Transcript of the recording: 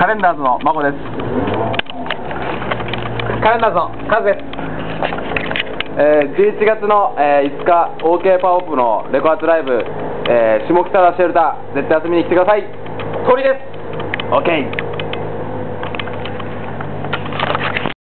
カレンダーズのまこですカレンダーズのカズです。えー、11月の、えー5日 OK パワーオープのレコアツライブ、えー下北沢シェルター絶対遊びに来てください鳥です。OK